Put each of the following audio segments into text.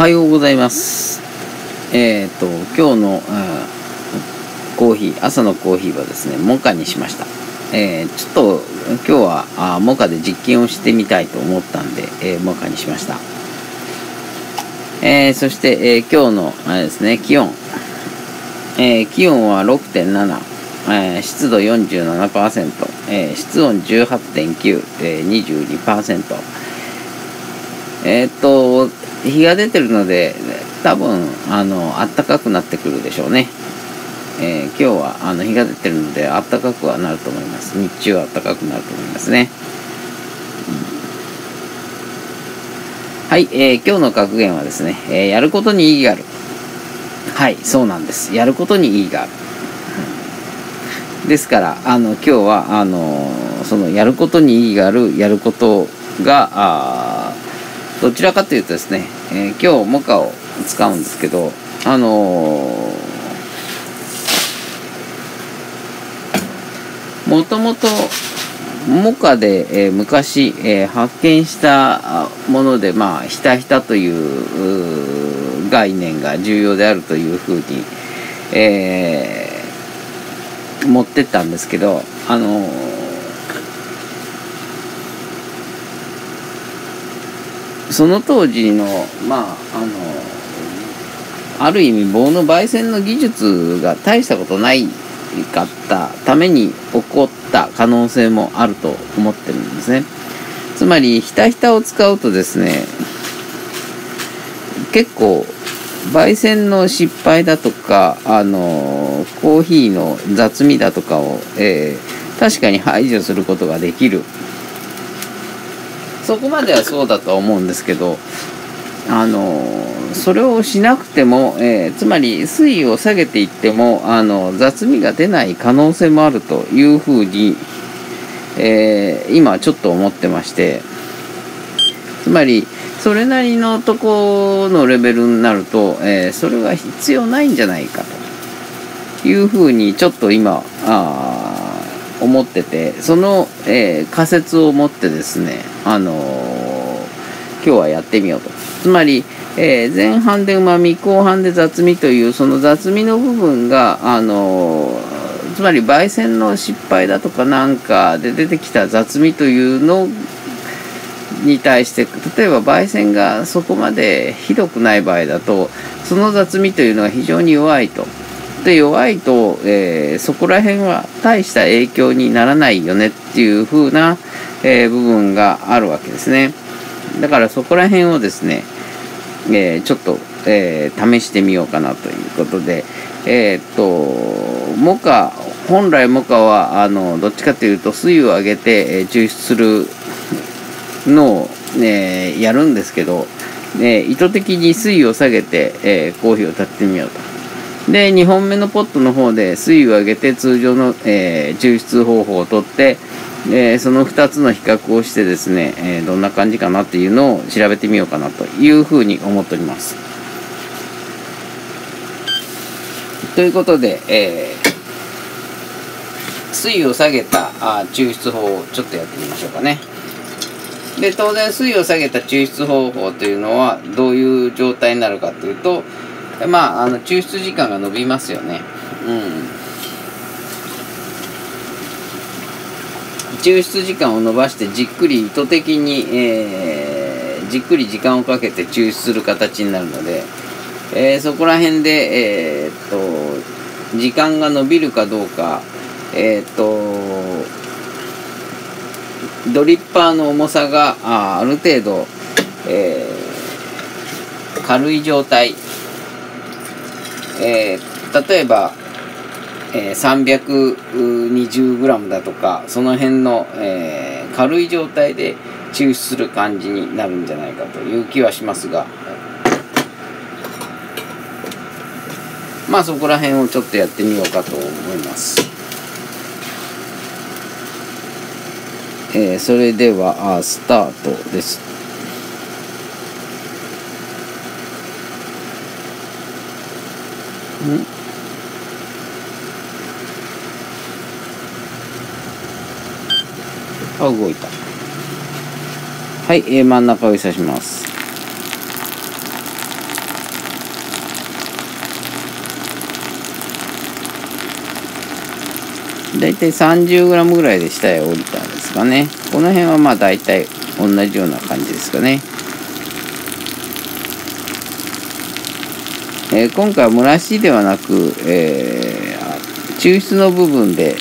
はようございます。えっ、ー、と今日の、うん、コーヒー朝のコーヒーはですねモカにしました。えー、ちょっと今日はあモカで実験をしてみたいと思ったんで、えー、モカにしました。えー、そして、えー、今日のあれですね気温、えー、気温は6.7、えー、湿度47%、えー、室温18.9、えー、22%えー、っと日が出てるので多分あの暖かくなってくるでしょうね、えー、今日はあの日が出てるので暖かくはなると思います。日中は暖かくなると思いますね、うん、はい、えー、今日の格言はですね、えー、やることに意義がある。はいそうなんです。やることに意義がある、ですからあの今日はあのそのやることに意義があるやることがあどちらかというとですね、えー、今日モカを使うんですけどあのー、もともとモカで、えー、昔、えー、発見したものでまあひたひたという概念が重要であるというふうに、えー、持ってったんですけどあのーその当時のまああのある意味棒の焙煎の技術が大したことないかったために起こった可能性もあると思ってるんですね。つまりひたひたを使うとですね結構焙煎の失敗だとかあのコーヒーの雑味だとかを、えー、確かに排除することができる。そこまではそうだとは思うんですけどあのそれをしなくても、えー、つまり水位を下げていってもあの雑味が出ない可能性もあるというふうに、えー、今ちょっと思ってましてつまりそれなりのとこのレベルになると、えー、それは必要ないんじゃないかというふうにちょっと今あ思っててその、えー、仮説を持ってですね、あのー、今日はやってみようとつまり、えー、前半でうまみ後半で雑味というその雑味の部分が、あのつまり焙煎の失敗だとかなんかで出てきた雑味というのに対して例えば焙煎がそこまでひどくない場合だとその雑味というのが非常に弱いと。で弱いと、えー、そこら辺は大した影響にならないよねっていう風な、えー、部分があるわけですね。だからそこら辺をですね、えー、ちょっと、え試してみようかなということでえっとモカ本来モカはあのどっちかというと水を上げて、え抽出するのを、ね、やるんですけど、ね、意図的に水位を下げて、えコーヒーを立ってみようと。で2本目のポットの方で水位を上げて通常の、えー、抽出方法をとって、えー、その2つの比較をしてですね、えー、どんな感じかなっていうのを調べてみようかなというふうに思っております。ということで、えー、水位を下げたあ抽出法をちょっとやってみましょうかね。で当然水位を下げた抽出方法というのはどういう状態になるかというとまあ、あの抽出時間が伸びますよね。うん。抽出時間を伸ばしてじっくり意図的に、えー、じっくり時間をかけて抽出する形になるので、えー、そこら辺で、えー、っと時間が伸びるかどうか、えー、っとドリッパーの重さがあある程度、えー、軽い状態えー、例えば、えー、320g だとかその辺の、えー、軽い状態で抽出する感じになるんじゃないかという気はしますがまあそこら辺をちょっとやってみようかと思います。えー、それではスタートです。あ動いた。はい、え、真ん中を指します。大体 30g ぐらいで下へ降りたんですかね。この辺はまあ大体同じような感じですかね。えー、今回は蒸らしではなく、えー、抽出の部分で、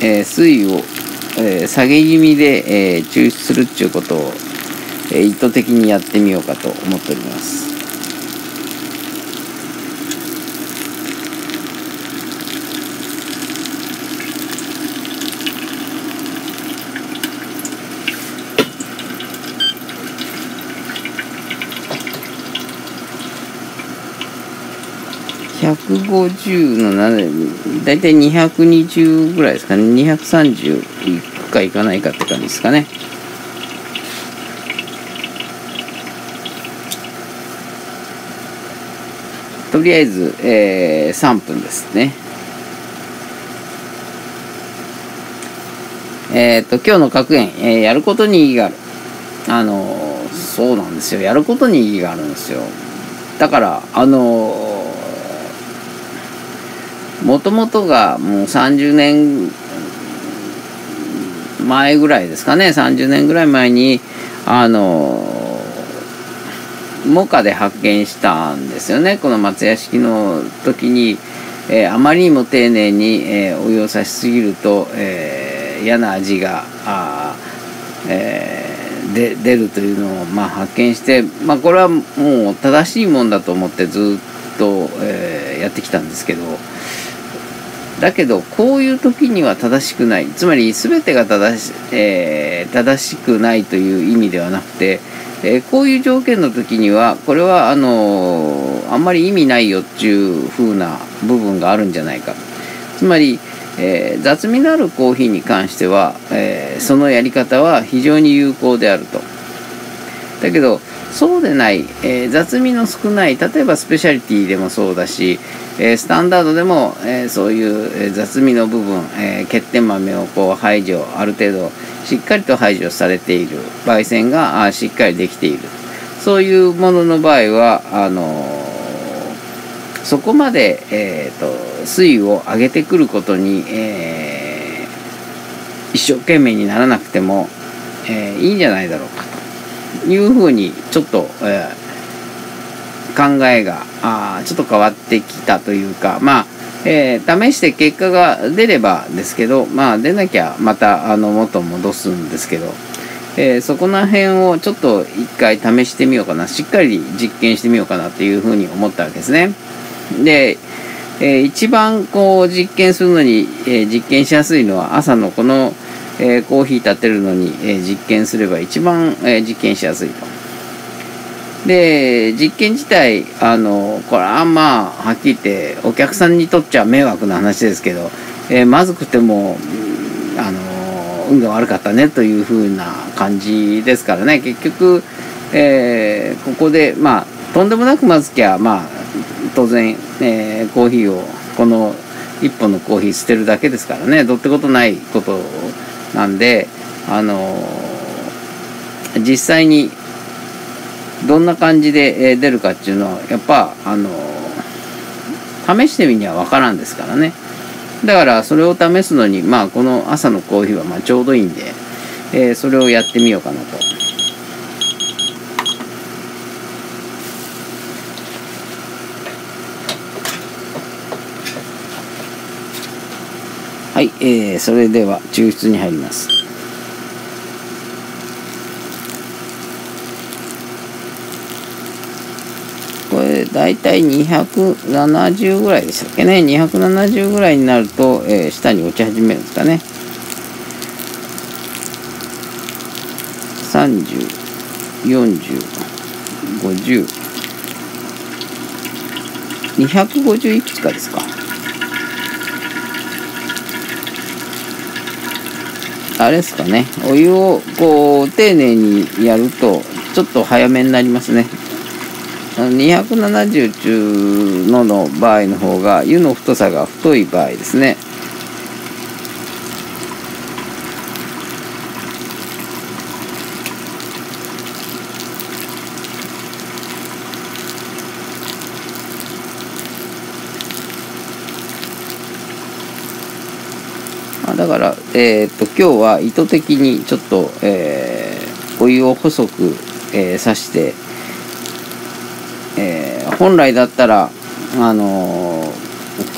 えー、水をえ下げ気味で、え抽出するっていうことを、え意図的にやってみようかと思っております。150の7だいたい220ぐらいですかね。230いくかいかないかって感じですかね。とりあえず、えー、3分ですね。えっ、ー、と今日の格言、えー、やることに意義がある。あのそうなんですよ。やることに意義があるんですよ。だからあのもともとがもう30年前ぐらいですかね30年ぐらい前にあのモカで発見したんですよねこの松屋敷の時に、えー、あまりにも丁寧に、えー、お湯を差しすぎると、えー、嫌な味があ、え、で出るというのを、まあ、発見して、まあ、これはもう正しいもんだと思ってずっと、えー、やってきたんですけど。だけどこういう時には正しくない。つまり全てが正し,、えー、正しくないという意味ではなくて、えー、こういう条件の時にはこれはあのー、あんまり意味ないよっていう風な部分があるんじゃないか。つまり、え雑味のあるコーヒーに関しては、えそのやり方は非常に有効であると。だけどそうでない、え雑味の少ない例えばスペシャリティでもそうだしえスタンダードでも、えそういう雑味の部分、え欠点豆をこう排除ある程度しっかりと排除されている焙煎があしっかりできている。そういうものの場合はあのそこまで、えーと、水位を上げてくることに、えー、一生懸命にならなくても、えー、いいんじゃないだろうかいうふうにちょっと、えー考えがあちょっと変わってきたというかまあえー、試して結果が出ればですけどまあ出なきゃまたあの元戻すんですけど、えー、そこら辺をちょっと一回試してみようかなしっかり実験してみようかなっていうふうに思ったわけですね。で、えー、一番こう実験するのに、え実験しやすいのは朝のこの、えコーヒー立てるのに、え実験すれば一番、え実験しやすいと。で実験自体あのこれはまあはっきり言ってお客さんにとっちゃ迷惑な話ですけど、えー、まずくてもあの運が悪かったねというふうな感じですからね結局、えー、ここでまあとんでもなくまずきゃまあ当然、えー、コーヒーをこの1本のコーヒー捨てるだけですからねどってことないことをなんであの実際にどんな感じで出るかっていうのはやっぱあの試してみには分からんですからねだからそれを試すのにまあこの朝のコーヒーはまあちょうどいいんで、えー、それをやってみようかなと。えー、それでは抽出に入ります。これ。大体270ぐらいでしたっけね。270ぐらいになると、えー、下に落ち始めるんですかね。304050 250いくつかですか。あれですかね。お湯をこう丁寧にやるとちょっと早めになりますね。270中のの場合の方が湯の太さが太い場合ですね。だから、えー、っと今日は意図的にちょっと、えー、お湯を細く、えー、刺して、えー、本来だったらあの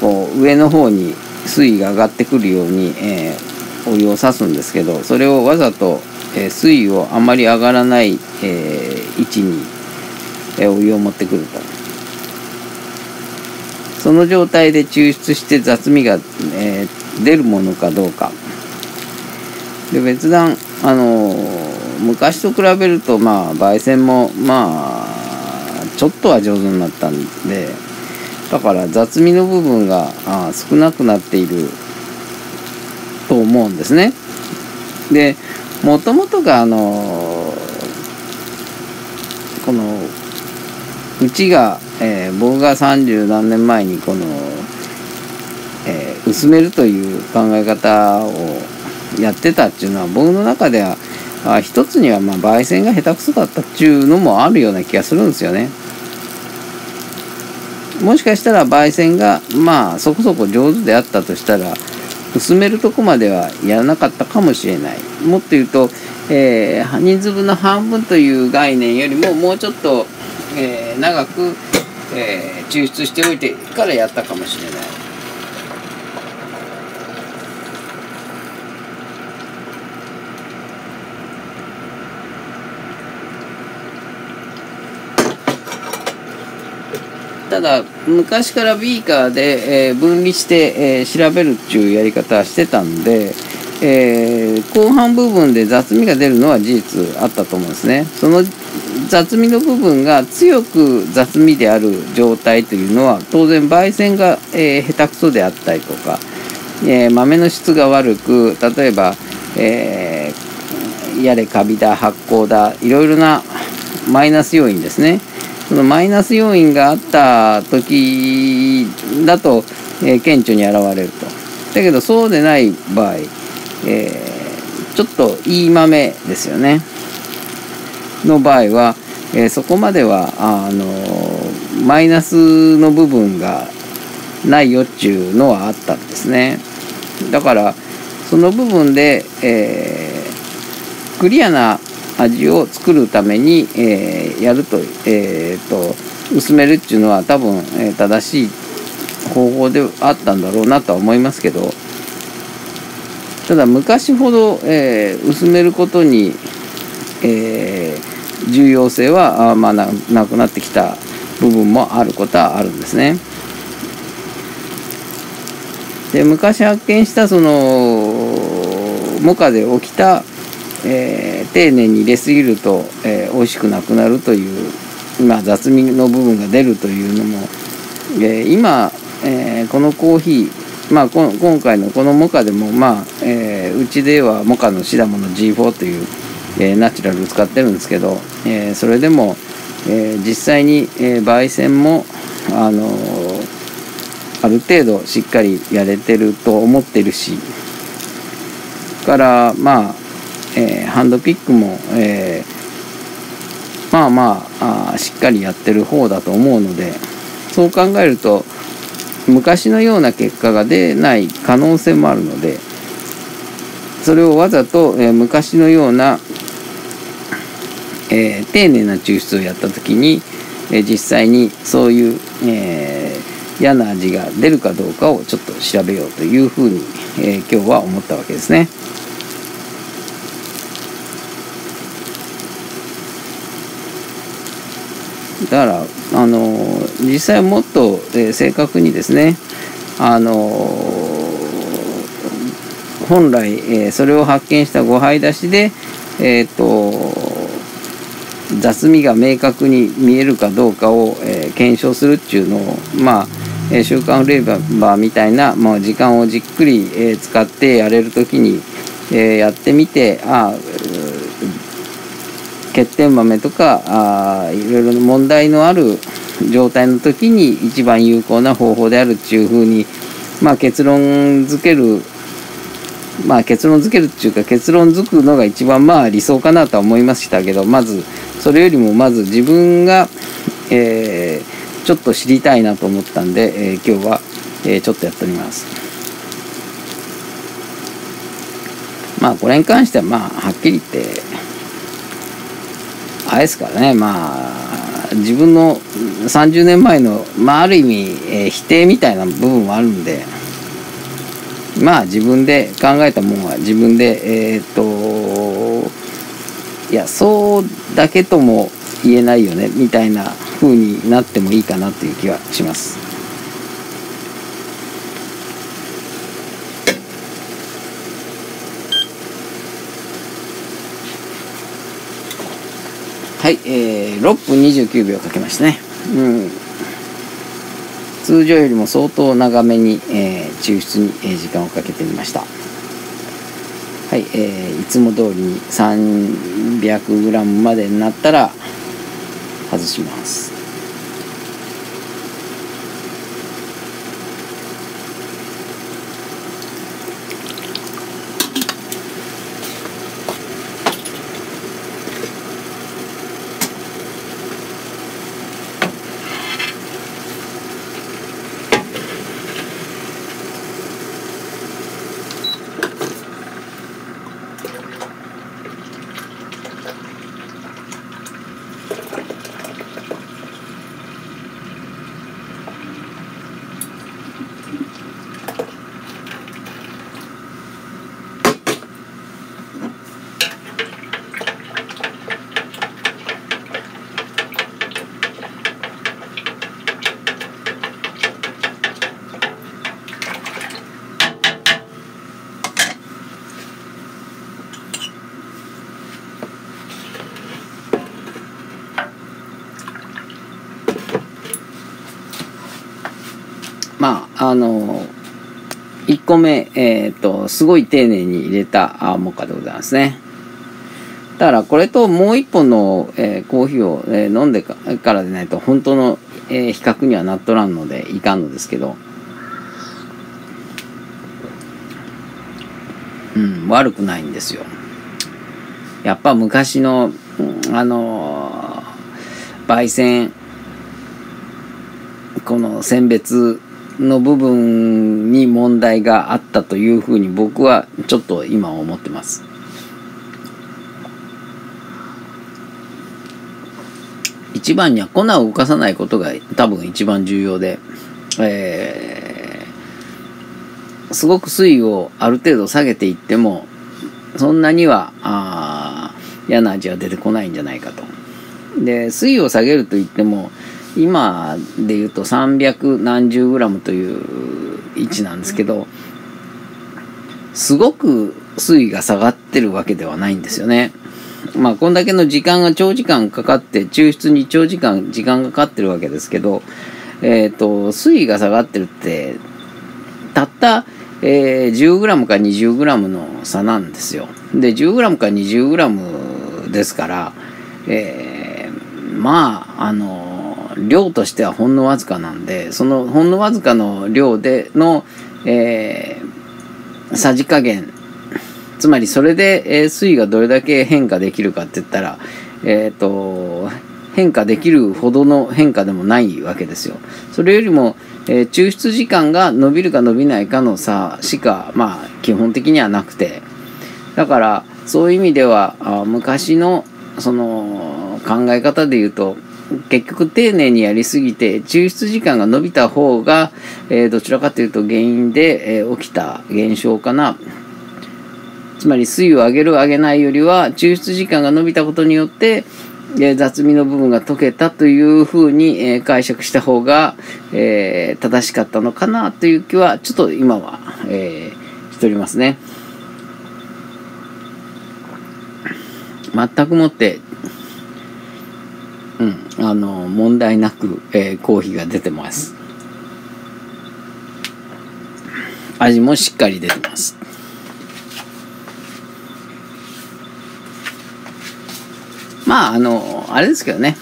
こう上の方に水位が上がってくるように、えお湯を刺すんですけどそれをわざと、え水位をあまり上がらない、え位置に、えお湯を持ってくると。その状態で抽出して雑味が、えー、出るものかどうか。で別段あの、昔と比べるとまあ焙煎もまあちょっとは上手になったんでだから雑味の部分があ少なくなっていると思うんですね。でもともとがあの、このうちがえー、僕が30何年前にこの、えー、薄めるという考え方をやってたっていうのは僕の中ではあ一つにはまあ焙煎が下手くそだったっていうのもあるような気がするんですよね。もしかしたら焙煎がまあそこそこ上手であったとしたら薄めるとこまではやらなかったかもしれない。もっと言うと、えー、人粒の半分という概念よりももうちょっと、えー、長くえー、抽出しておいてからやったかもしれない。ただ昔からビーカーで、え、分離して、え、調べるっていうやり方はしてたんで、えー、後半部分で雑味が出るのは事実あったと思うんですね。その雑味の部分が強く雑味である状態というのは当然焙煎が、え、下手くそであったりとか、え、豆の質が悪く例えば、え、やれカビだ発酵だいろいろなマイナス要因ですねそのマイナス要因があった時だと、え顕著に現れると。だけどそうでない場合、えちょっといい豆ですよね。の場合は、えー、そこまではあのマイナスの部分がないよっちゅうのはあったんですね。だからその部分で、えー、クリアな味を作るために、えやると,、えーと、薄めるっていうのは多分、えー、正しい方法であったんだろうなとは思いますけどただ昔ほど、えー、薄めることに、えー重要性はあまあなくなってきた部分もあることはあるんですね。で昔発見したそのモカで起きた、えー、丁寧に入れすぎると、えー、美味しくなくなるという、まあ、雑味の部分が出るというのも、えー、今、えー、このコーヒーまあ、今回のこのモカでも、まあえー、うちではモカのシダモの G4 というえー、ナチュラル使ってるんですけど、えー、それでも、えー、実際に、え焙煎も、あのある程度しっかりやれてると思ってるしからまあ、えハンドピックも、えまあまああしっかりやってる方だと思うのでそう考えると昔のような結果が出ない可能性もあるのでそれをわざと、え昔のようなえー、丁寧な抽出をやった時に、えー、実際にそういう、えー、嫌な味が出るかどうかをちょっと調べようというふうに、え今日は思ったわけですね。だからあの実際もっと、え正確にですねあの本来、えそれを発見した5杯出しでえっ、と雑味が明確に見えるかどうかを、え、検証するっていうのをまあ、えー、週刊フレーバーみたいな、まあ、時間をじっくり、えー、使ってやれる時に、えやってみてあ欠点豆とかあいろいろ問題のある状態の時に一番有効な方法であるっていうふうに、まあ、結論付けるまあ結論付けるっていうか結論付くのが一番まあ理想かなとは思いましたけどまずそれよりもまず自分が、えー、ちょっと知りたいなと思ったんで、えー、今日は、えー、ちょっとやっております。まあこれに関してはまあはっきり言ってあれですからねまあ自分の30年前の、まあ、ある意味、えー、否定みたいな部分はあるんでまあ自分で考えたもんは自分でえー、っといやそうだけとも言えないよねみたいな風になってもいいかなっていう気はします。はい、えー、6分29秒かけましたね。うん。通常よりも相当長めに、えー、抽出に、えー、時間をかけてみました。はい、えー、いつも通りに 300g までになったら外します。まあの1個目、えっ、ー、とすごい丁寧に入れたあモカでございますね。だからこれともう1本の、えー、コーヒーを、えー、飲んでからでないと本当の、え比較にはなっとらんのでいかんのですけど。うん悪くないんですよ。やっぱ昔の、あの焙煎この選別の部分に問題があったというふうに僕はちょっと今思ってます。一番には粉を動かさないことが多分一番重要で、えー、すごく水位をある程度下げていってもそんなにはあ嫌な味は出てこないんじゃないかと。で水位を下げるといっても今で言うと300何十グラムという位置なんですけどすごく水位が下がってるわけではないんですよね。まあこんだけの時間が長時間かかって抽出に長時間時間がかかってるわけですけどえっ、ー、と水位が下がってるってたった、えー、10g か 20g の差なんですよ。で 10g か 20g ですから、えー、まああの量としてはほんのわずかなんでそのほんのわずかの量での、えー、さじ加減つまりそれで、えー、水位がどれだけ変化できるかって言ったらえっ、ー、と変化できるほどの変化でもないわけですよ。それよりも、えー、抽出時間が伸びるか伸びないかの差しかまあ基本的にはなくてだからそういう意味ではあ昔のその考え方で言うと結局丁寧にやりすぎて抽出時間が伸びた方が、えー、どちらかというと原因で、えー、起きた現象かなつまり水位を上げる上げないよりは抽出時間が伸びたことによって、えー、雑味の部分が溶けたというふうに、え、解釈した方が、え、正しかったのかなという気はちょっと今は、え、しておりますね。全くもってうん、あの問題なく、えー、コーヒーが出てます。味もしっかり出てます。まああのあれですけどね。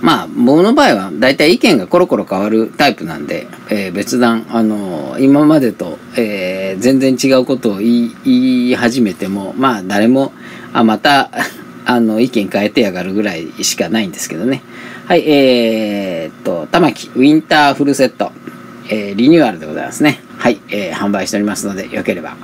まあ僕の場合は大体意見がコロコロ変わるタイプなんで、えー、別段あの今までと、えー、全然違うことを言い言い始めてもまあ誰もあまたあの、意見変えてやがるぐらいしかないんですけどね。はい、えー、っと、玉木ウィンターフルセット、えー、リニューアルでございますね。はい、えー、販売しておりますので、よければ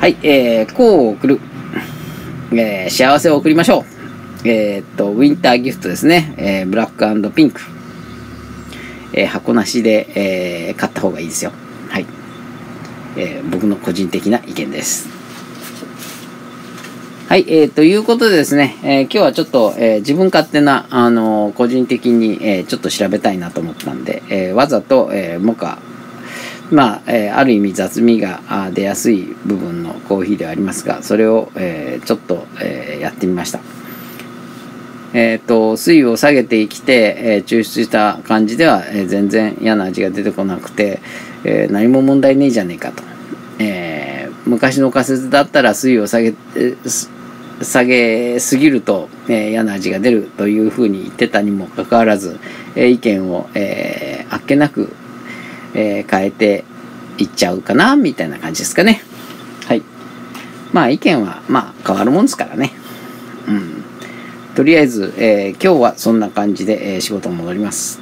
はい、えー、こう送る。えー、幸せを送りましょう。えー、っと、ウィンターギフトですね。えー、ブラックピンク。えー、箱なしで、えー、買った方がいいですよ。はい。えー、僕の個人的な意見です。はい、えー、ということでですね、えー、今日はちょっと、えー、自分勝手な、あのー、個人的に、えー、ちょっと調べたいなと思ったんで、えー、わざと、えー、モカ、まあ、えー、ある意味雑味が出やすい部分のコーヒーではありますが、それを、えー、ちょっと、えー、やってみました。えっ、ー、と、水位を下げてきて、えー、抽出した感じでは、えー、全然嫌な味が出てこなくて、えー、何も問題ねえじゃねえかと。えー、昔の仮説だったら水位を下げて、下げすぎると、えー、嫌な味が出るというふうに言ってたにもかかわらず、えー、意見を、えー、あっけなく、え、変えていっちゃうかな、みたいな感じですかね。はい。まあ意見は、まあ変わるもんですからね。うん。とりあえず、え、今日はそんな感じで、え、仕事戻ります。